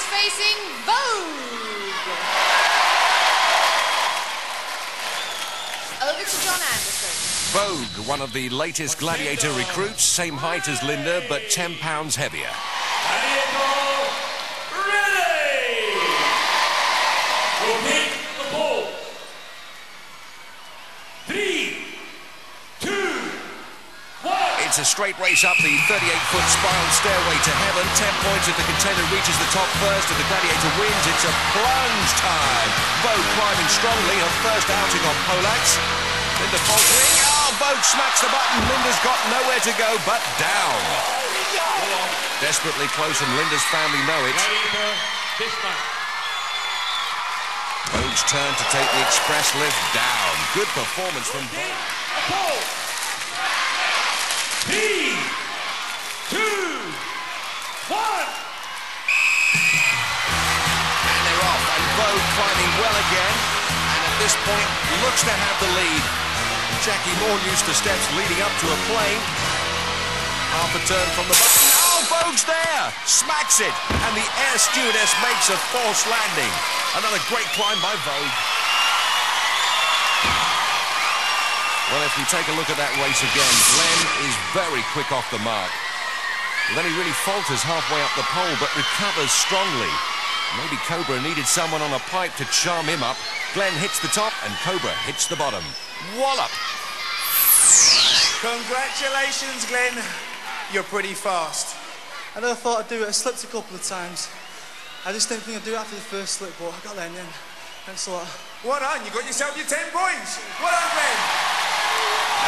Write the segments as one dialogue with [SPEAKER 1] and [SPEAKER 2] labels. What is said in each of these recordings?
[SPEAKER 1] is facing Vogue. Over to John Anderson.
[SPEAKER 2] Vogue, one of the latest gladiator recruits, same height as Linda, but 10 pounds heavier. It's a straight race up the 38-foot spiral stairway to heaven. 10 points if the contender reaches the top first and the gladiator wins. It's a plunge time. Vogue climbing strongly, her first outing on Pole Axe. Linda faltering. Oh, Vogue smacks the button. Linda's got nowhere to go but down. Desperately close and Linda's family know it. Vogue's turn to take the express lift down. Good performance from Vogue. Climbing well again. And at this point, looks to have the lead. Jackie Moore used the steps leading up to a plane. Half a turn from the button. Oh, Vogue's there. Smacks it. And the air stewardess makes a false landing. Another great climb by Vogue. Well, if we take a look at that race again, Glenn is very quick off the mark. Then he really falters halfway up the pole, but recovers strongly. Maybe Cobra needed someone on a pipe to charm him up. Glenn hits the top, and Cobra hits the bottom. Wallop!
[SPEAKER 3] Congratulations, Glenn. You're pretty fast.
[SPEAKER 4] I never thought I'd do it. I slipped a couple of times. I just didn't think I'd do it after the first slip, but I got there in the end. Thanks a lot.
[SPEAKER 3] Well done, you got yourself your 10 points. Well done, Glenn.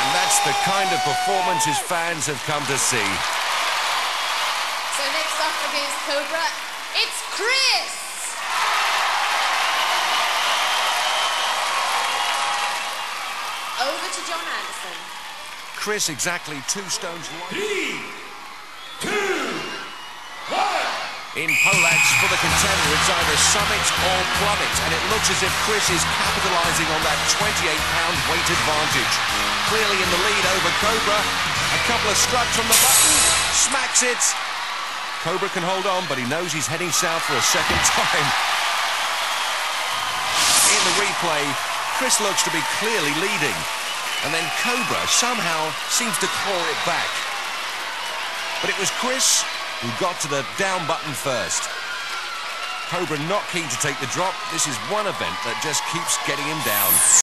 [SPEAKER 2] And that's the kind of performance his fans have come to see.
[SPEAKER 1] So next up against Cobra, it's Chris. Over to John Anderson.
[SPEAKER 2] Chris exactly two stones light.
[SPEAKER 5] Three, two, one.
[SPEAKER 2] In Pole Axe for the contender, it's either summit or plummet, and it looks as if Chris is capitalizing on that 28-pound weight advantage. Clearly in the lead over Cobra. A couple of struts from the button, smacks it. Cobra can hold on, but he knows he's heading south for a second time. In the replay, Chris looks to be clearly leading. And then Cobra somehow seems to claw it back. But it was Chris who got to the down button first. Cobra not keen to take the drop. This is one event that just keeps getting him down.